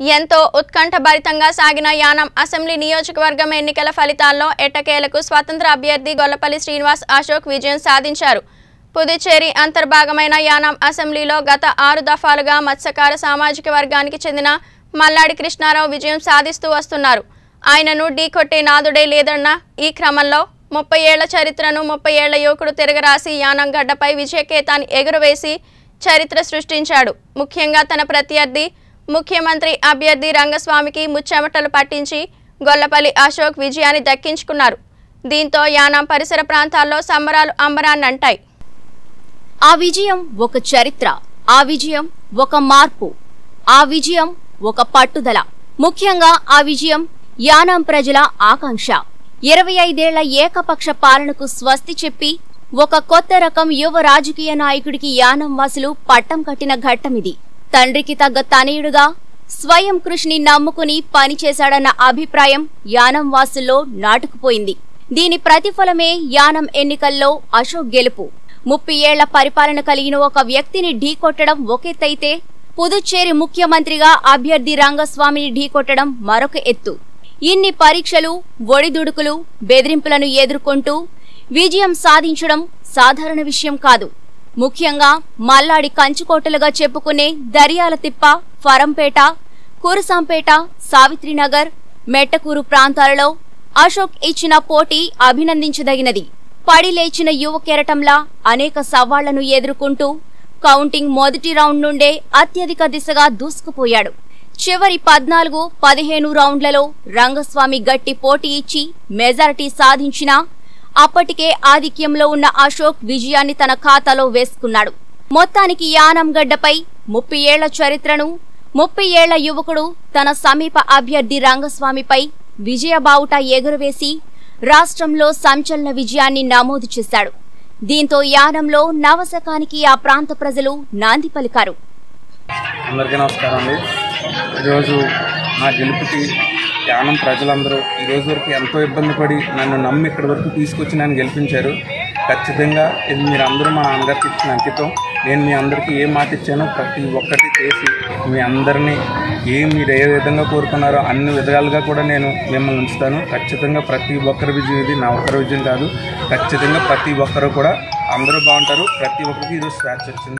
ఎంతో ఉత్కంఠభరితంగా సాగిన యానం అసెంబ్లీ నియోజకవర్గం ఎన్నికల ఫలితాల్లో ఎట్టకేలకు స్వతంత్ర అభ్యర్థి గొల్లపల్లి శ్రీనివాస్ అశోక్ విజయం సాధించారు. పుదుచ్చేరి అంతర్భాగమైన యానం అసెంబ్లీలో గత ఆరు దఫాలుగా మత్స్యకార సామాజిక వర్గానికి చెందిన మల్లాడి కృష్ణారావు విజయం సాధిస్తూ వస్తున్నారు. ఆయనను ఢీకొట్టే నాదుడే లేదన్న ఈ క్రమంలో ముప్పై ఏళ్ళ చరిత్రను ముప్పై ఏళ్ళ యువకుడు తిరగరాసి యానం గడ్డపై విజయకేతాన్ని ఎగురవేసి చరిత్ర సృష్టించాడు. ముఖ్యంగా తన ప్రత్యర్థి ముఖ్యమంత్రి అభ్యర్థి రంగస్వామికి ముచ్చెమటలు పట్టించి గొల్లపల్లి అశోక్ విజయాన్ని దక్కించుకున్నారు. దీంతో యానాం పరిసర ప్రాంతాల్లో సంబరాలు అంబరాన్నంటాయి. ఆ విజయం ఒక చరిత్ర ఆ విజయం ఒక మార్పు ఆ విజయం ఒక పట్టుదల. ముఖ్యంగా ఆ విజయం యానాం ప్రజల ఆకాంక్ష. ఇరవై ఐదేళ్ళ ఏకపక్ష పాలనకు స్వస్తి చెప్పి ఒక కొత్త రకం యువ రాజకీయ నాయకుడికి యానం వాసులు పట్టం కట్టిన ఘట్టమిది. తండ్రికి తగ్గ తనయుడుగా స్వయం కృషిని నమ్ముకుని పనిచేశాడన్న అభిప్రాయం యానం వాసుల్లో నాటుకుపోయింది. దీని ప్రతిఫలమే యానం ఎన్నికల్లో అశోక్ గెలుపు. ముప్పై ఏళ్ళ పరిపాలన కలిగిన ఒక వ్యక్తిని ఢీకొట్టడం ఒకెత్తైతే పుదుచ్చేరి ముఖ్యమంత్రిగా అభ్యర్థి రంగస్వామిని ఢీకొట్టడం మరొక ఎత్తు. ఇన్ని పరీక్షలు ఒడిదుడుకులు బెదిరింపులను ఎదుర్కొంటూ విజయం సాధించడం సాధారణ విషయం కాదు. ముఖ్యంగా మల్లాడి కంచుకోటలుగా చెప్పుకునే దరియాలతిప్ప ఫరంపేట కురసాంపేట సావిత్రినగర్ మెట్టకూరు ప్రాంతాలలో అశోక్ ఇచ్చిన పోటీ అభినందించదగినది. పడి లేచిన యువ కెరటంలా అనేక సవాళ్ళను ఎదుర్కొంటూ కౌంటింగ్ మొదటి రౌండ్ నుండే అత్యధిక దిశగా దూసుకుపోయాడు. చివరి పద్నాలుగు పదిహేను రౌండ్లలో రంగస్వామి గట్టి పోటీ ఇచ్చి మెజారిటీ సాధించినా అప్పటికే ఆధిక్యంలో ఉన్న అశోక్ విజయాన్ని తన ఖాతాలో వేసుకున్నాడు. మొత్తానికి యానం గడ్డపై ముప్పై ఏళ్ళ చరిత్రను ముప్పై ఏళ్ళ యువకుడు తన సమీప అభ్యర్థి రంగస్వామిపై విజయబావుట ఎగురవేసి రాష్ట్రంలో సంచలన విజయాన్ని నమోదు చేశాడు. దీంతో యానంలో నవశకానికి ఆ ప్రాంత ప్రజలు నాంది పలికారు. అందరికీ నమస్కారం అండి. ఈరోజు నా గెలుపుకి యానం ప్రజలందరూ. ఈ రోజు వరకు ఎంతో ఇబ్బంది పడి నన్ను నమ్మి ఇక్కడి వరకు తీసుకొచ్చి నన్ను గెలిపించారు. ఖచ్చితంగా ఇది మీరు అందరూ మా అందరికి ఇచ్చిన అంకితం. నేను మీ అందరికీ ఏ మాట ఇచ్చానో ప్రతి ఒక్కటి చేసి మీ అందరినీ ఏ మీరు ఏ విధంగా కోరుకున్నారో అన్ని విధాలుగా కూడా నేను మిమ్మల్ని ఉంచుతాను. ఖచ్చితంగా ప్రతి ఒక్కరి విజయం ఇది. నా ఒక్కరి విజయం కాదు. ఖచ్చితంగా ప్రతి ఒక్కరు కూడా అందరూ బాగుంటారు. ప్రతి ఒక్కరికి ఈరోజు స్వేచ్ఛ వచ్చింది.